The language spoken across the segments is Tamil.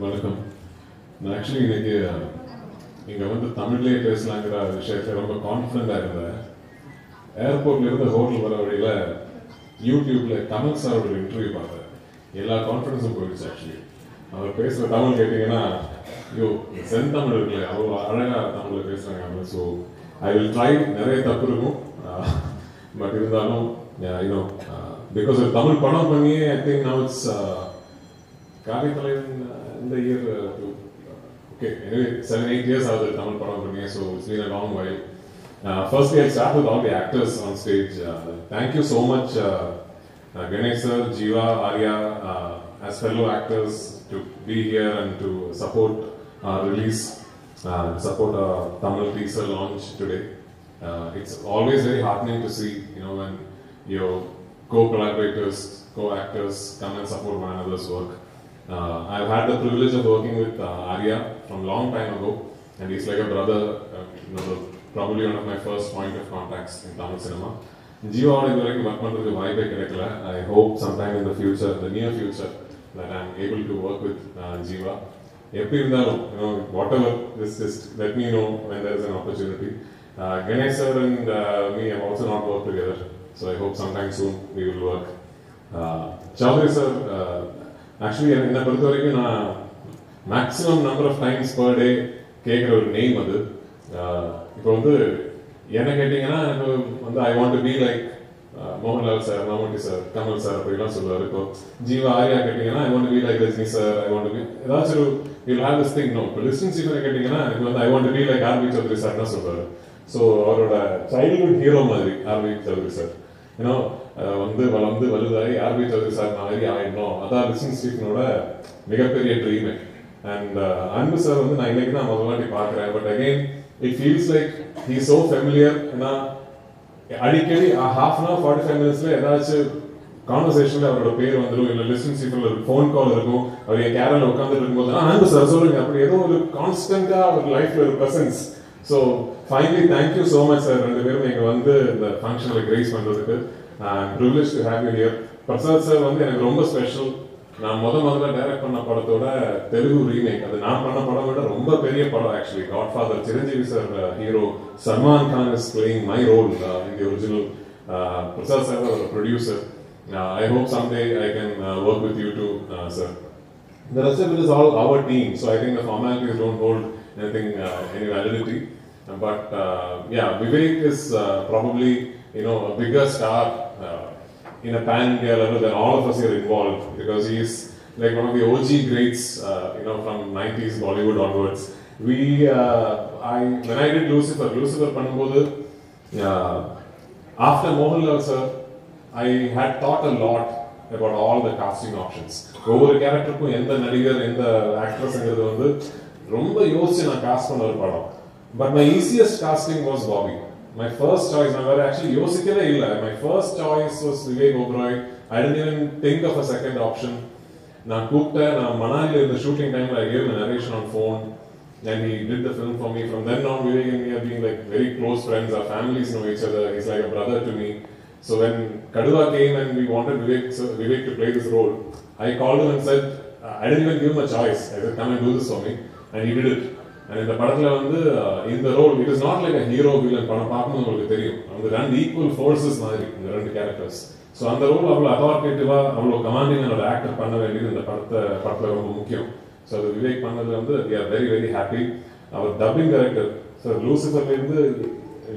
வணக்கம். நான் ஆக்சுவலி இன்னைக்கு இங்கே வந்து தமிழ்லேயே பேசலாங்கிற விஷயத்துல ரொம்ப கான்ஃபிடண்டாக இருந்தேன். ஏர்போர்ட்ல இருந்து ஹோட்டல் வர வழியில் யூடியூப்ல கமல் சாரோட இன்டர்வியூ பார்த்தேன். எல்லா கான்ஃபிடன்ஸும் போயிடுச்சு ஆக்சுவலி அவர் பேசுகிற தமிழ் கேட்டிங்கன்னா ஐயோ சென் தமிழ் இருக்குல்ல அவ்வளோ அழகாக தமிழில் பேசுகிறாங்க ஸோ ஐ வில் ட்ரை நிறைய தப்பு இருக்கும். பட் இருந்தாலும் யூனோ பிகாஸ் uh, தமிழ் படம் பண்ணியே I think now it's the year uh, to, okay, anyway, seven, eight years I was at Tamil Padam so it's been a long while. Uh, firstly, I'll start with all the actors on stage. Uh, thank you so much, uh, uh, Ganesh sir, Jiva, Arya, uh, as fellow actors to be here and to support our release, uh, support our Tamil teaser launch today. Uh, it's always very heartening to see, you know, when your co-collaborators, co-actors come and support one another's work. Uh, I've had the privilege of working with uh, Arya from long time ago, and he's like a brother, uh, you know, probably one of my first point of contacts in Tamil cinema. ஜியோட இது வரைக்கும் ஒர்க் பண்ணுறதுக்கு வாய்ப்பே கிடைக்கல I hope sometime in the future the near future that I'm able to work with Jeeva எப்படி இருந்தாலும் whatever this just let me know when there is an opportunity Ganesh sir and me have also not work together so I hope sometime soon we will work Choudhary sir actually என்னை பொறுத்த வரைக்கும் நான் maximum number of times per day கேட்குற ஒரு நேம் அது. இப்போ வந்து என்ன கேட்டிங்கன்னா எனக்கு வந்து I want to be like Mohanlal sir Mammootty sir Kamal sir அப்படிலாம் சொல்லுவார். இப்போ ஜீவா ஆர்யா கேட்டிங்கன்னா I want be like Rajini sir I want be ஏதாச்சும் ஒரு you have this thing no இப்போ லிஸ்டன் சீஃபர் கேட்டிங்கன்னா எனக்கு வந்து I want be like R B Choudhary sir தான் சொல்லுவார். ஸோ அவரோட சைல்ட்ஹுட் ஹீரோ மாதிரி ஆர்பி சௌத்ரி சார் ஏன்னா uh, வந்து வளர்ந்து வலுதாகி ஆர்பி சௌத்ரி சார் மாதிரி ஆயிடணும். அதான் லிஸ்டன் ஸ்டீஃபனோட மிகப்பெரிய ட்ரீமே அண்ட் அன்பு சார் வந்து நான் இன்னைக்கு தான் முதல் வாட்டி பார்க்குறேன். But again it feels like he so familiar ஏன்னா அடிக்கடி half an hour forty five மினிட்ஸ்ல ஏதாச்சும் கான்வர்சேஷன்ல அவரோட பேர் வந்துடும் இல்ல லிசன் சீஃபில் ஒரு ஃபோன் கால் இருக்கும். அவர் என் கேரள உட்காந்துட்டு இருக்கும்போது அன்பு சார் சொல்லுங்க. அப்படி ஏதோ ஒரு கான்ஸ்டன்டா ஒரு லைஃப்ல ஒரு presence so finally thank you so much sir ரெண்டு பேரும் நீங்கள் வந்து இந்த ஃபங்க்ஷனில் கிரேஸ் பண்ணுறதுக்கு privilege to have you here Prasad sir வந்து எனக்கு ரொம்ப ஸ்பெஷல் நான் முத முதல்ல டைரக்ட் பண்ண படத்தோட தெலுங்கு ரீமேக் அது நான் பண்ண படம் விட ரொம்ப பெரிய படம் actually Godfather Chiranjeevi sir hero Salman Khan is playing my role in the original Prasad sir ஒரு producer I hope someday I can work with you too sir The rest of it is all our team, so I think the formalities don't hold anything, uh, any validity. But uh, yeah, Vivek is uh, probably you know a bigger star uh, in a pan India level than all of us here involved because he is like one of the OG greats, uh, you know, from 90s Bollywood onwards. We, uh, I when I did Lucifer, Lucifer பண்ணும்போது uh, after Mohanlal sir, I had thought a lot about all the casting options. ஒவ்வொரு கேரக்டருக்கும் எந்த நடிகர் எந்த ஆக்ட்ரஸ்ங்கிறது வந்து ரொம்ப யோசிச்சு நான் காஸ்ட் பண்ண ஒரு படம் But my easiest casting was Bobby my first choice நான் வேற ஆக்சுவலி யோசிக்கவே இல்லை my first choice was Vivek Oberoi I didn't even think of a second option நான் கூப்பிட்டேன் நான் மணாலியில் இருந்த ஷூட்டிங் டைம்ல I gave narration on phone and he did the film for me. From then on, Vivek and me have been like very close friends. Our families know each other. He's like a brother to me. So when Kaduva came and we wanted Vivek, so Vivek to play this role, I called him and said, I didn't even give him a choice. I said, come and do this for me. And he did it. And இந்த படத்துல வந்து இந்த role it is not like a hero villain படம் பார்க்கணும் உங்களுக்கு தெரியும். அந்த ரெண்டு ஈக்குவல் ஃபோர்ஸஸ் மாதிரி இந்த ரெண்டு கேரக்டர்ஸ் ஸோ அந்த ரோல் அவ்வளோ அத்தாரிட்டேட்டிவா அவ்வளோ கமாண்டிங் ஆக்டர் பண்ண வேண்டியது இந்த படத்தை படத்துல ரொம்ப முக்கியம். ஸோ அது விவேக் பண்ணது வந்து we are very very happy our dubbing director sir லூசிஃபர்லேருந்து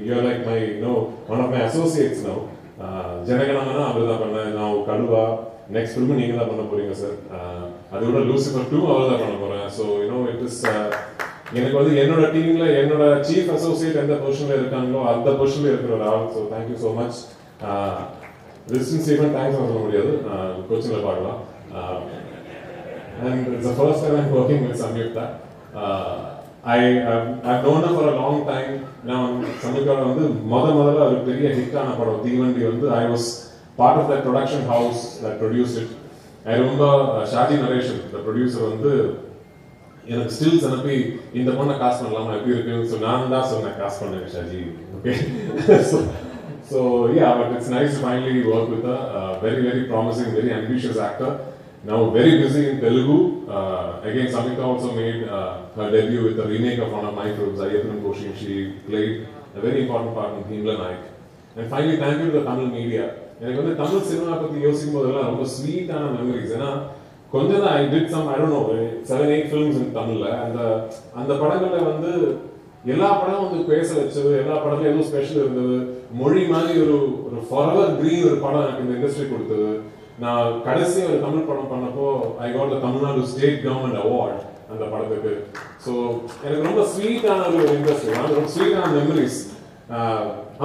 you are like my no one of my associates no Jana Gana Mana அவர் தான் பண்ணேன். நான் கடுவா நெக்ஸ்ட் ஃபிலிம் நீங்க தான் பண்ண போறீங்க சார் uh, அதோட லூசிஃபர் டூ அவர் தான் பண்ண போறேன். ஸோ யூனோ இட் இஸ் எனக்கு வந்து என்னோட டீம்ல என்னோட சீஃப் அசோசியேட் எந்த பொசிஷன்ல இருக்காங்களோ அந்த பொசிஷன்ல இருக்கிற ஆள். So thank you so much residence even thanks சொல்ல முடியாது. Uh, கோச்சிங்ல பார்க்கலாம். And it's first time I'm working with Samyuktha I I I, for a long time நான் சமீபத்தில் வந்து முத முதல்ல ஒரு பெரிய ஹிட்டான படம் தீவண்டி வந்து I was part of the production house that produce it I ரொம்ப ஷாஜி நரேஷன் த ப்ரொடியூசர் வந்து எனக்கு ஸ்டில்ஸ் அனுப்பி இந்த பொண்ணை காஸ்ட் பண்ணலாமா எப்படி இருக்குன்னு ஸோ நான் தான் சொன்னேன் காஸ்ட் பண்ணேன் Shaji okay so so yeah but it's nice finally work with a very very promising very ambitious actor now very busy in Telugu. Uh, again, samika also made uh, her debut with a remake of one of my films, Ayathan Koshi. She played a very important part in Himla Naik. And finally, thank you to the Tamil media. எனக்கு வந்து தமிழ் சினிமா பத்தி யோசிக்கும் போதெல்லாம் ரொம்ப ஸ்வீட்டான மெமரிஸ் ஏன்னா கொஞ்சம் தான் I did some I don't know seven eight films in தமிழ்ல அந்த அந்த படங்கள்ல வந்து எல்லா படமும் வந்து பேச வச்சது எல்லா படத்துலயும் எதுவும் ஸ்பெஷல் இருந்தது. மொழி மாதிரி ஒரு ஒரு ஃபார்வர் கிரீன் ஒரு படம் எனக்கு இந்த இண்டஸ்ட்ரி கொடுத்தது. நான் கடைசி ஒரு தமிழ் படம் பண்ணப்போ I got the Tamil Nadu state government award அந்த படத்துக்கு. ஸோ எனக்கு ரொம்ப ஸ்வீட்டான ஒரு இண்டஸ்ட்ரி ரொம்ப ஸ்வீட்டான மெமரிஸ்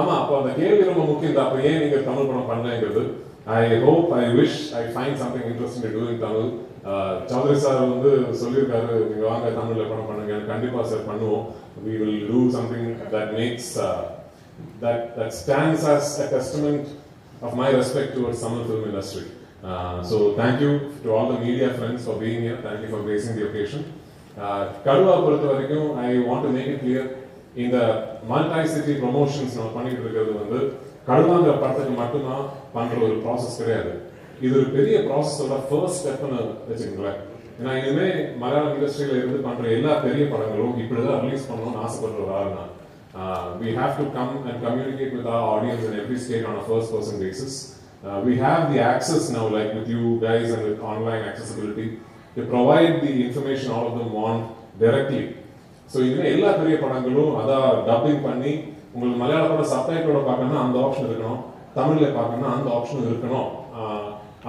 ஆமா அப்போ அந்த கேள்வி ரொம்ப முக்கியம் தான். அப்போ ஏன் நீங்க தமிழ் படம் பண்ணலங்கிறது? I hope I wish I find something interesting to doing Tamil Choudhary sir வந்து சொல்லியிருக்காரு நீங்க வாங்க தமிழ்ல படம் பண்ணுங்க கண்டிப்பா சார் பண்ணுவோம் we will do something that makes uh, that that stands as a testament of my respect towards Tamil film industry. Uh, so thank you to all the media friends for being here. Thank you for gracing the occasion. Kaduva பொறுத்த வரைக்கும் I want to make it clear இந்த மல்டி சிட்டி ப்ரொமோஷன்ஸ் நம்ம பண்ணிட்டு இருக்கிறது வந்து கழுவாங்க படத்துக்கு மட்டும்தான் பண்ற ஒரு ப்ராசஸ் கிடையாது இது ஒரு பெரிய ப்ராசஸோட ஃபர்ஸ்ட் ஸ்டெப்னு வச்சுக்கோங்களேன் நான் இனிமே மலையாளம் இண்டஸ்ட்ரியில இருந்து பண்ற எல்லா பெரிய படங்களும் இப்படிதான் ரிலீஸ் பண்ணணும்னு ஆசைப்படுற ஒரு ஆள் நான் we have to come and communicate with our audience and every state on first person basis we have the access now like with you guys and with online accessibility to provide the information all of them want directly so இதுல எல்லா பெரிய படங்களும் அதான் டப்பிங் பண்ணி உங்களுக்கு மலையாள படம் சப்டைட்டிலோட பார்க்கணும்னா அந்த ஆப்ஷன் இருக்கணும். தமிழ்ல பார்க்கணும்னா அந்த ஆப்ஷன் இருக்கணும்.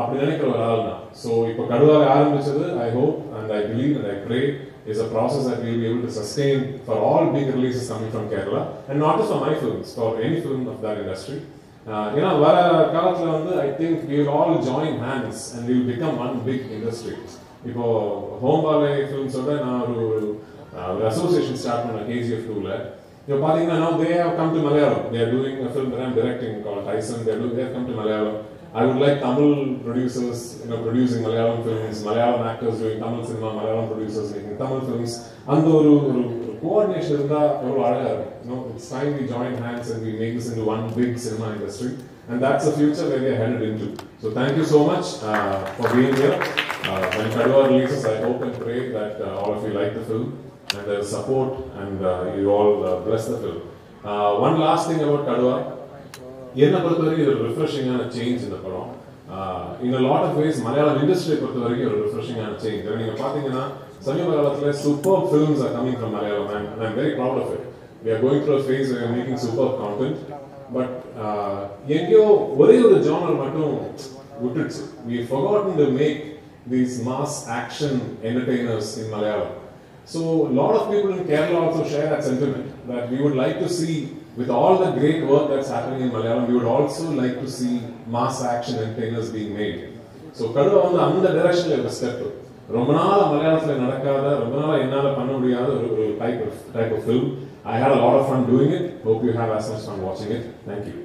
அப்படி நினைக்கிற ஒரு ஆள் தான் ஸோ இப்போ கடுவாக ஆரம்பிச்சது I hope and I believe and I pray is a process I we'll able to sustain for all big big coming from Kerala and not not just for my films, for any film of ஏன்னா வர காலத்தில் வந்து I think we will all join hands and will become one big industry இப்போ ஹோம்பாலே ஃபிலிம்ஸோட நான் ஒரு அசோசியேஷன் ஸ்டார்ட் பண்ணேன் கேஜிஎஃப் டூவில் இப்போ பாத்தீங்கன்னா now they have come to Malayalam they are doing a film that I'm directing called Tyson they, are doing, they have come to Malayalam I would like Tamil producers, you know, producing Malayalam films, Malayalam actors doing Tamil cinema, Malayalam producers making Tamil films. அந்த ஒரு ஒரு கோஆர்டினேஷன் இருந்தா எவ்வளவு அழகா இருக்கும் you know it's time we join hands and we make this into one big cinema industry and that's the future where we are headed into so thank you so much uh, for being here uh, when Kadwa releases I hope and pray that uh, all of you like the film and their support and uh, you all uh, bless the film uh, one last thing about Kadwa. என்னை பொறுத்த வரைக்கும் ஒரு ரிஃப்ரெஷிங்கான சேஞ்ச் இந்த படம். In lot of ways Malayalam இண்டஸ்ட்ரியை பொறுத்த வரைக்கும் ஒரு ரிஃப்ரெஷிங்கான சேஞ்ச் நீங்க பாத்தீங்கன்னா சமீப காலத்தில் super films are coming from Malayalam and I'm very proud of it we are going through phase we are making super content but எங்கேயோ ஒரே ஒரு ஜானர் மட்டும் விட்டுடுச்சு. We forgotten to make these mass action entertainers in Malayalam So a lot of people in Kerala also share that sentiment that we would like to see with all the great work that's happening in Malayalam, we would also like to see mass action entertainers being made. So Kaduva வந்து அந்த டைரக்ஷன்ல ஒரு ஸ்டெப் ரொம்ப நாள் மலையாளத்துல நடக்காத ரொம்ப நாள் என்னால பண்ண முடியாத ஒரு ஒரு type of type of film I had a lot of fun doing it hope you have as much fun watching it thank you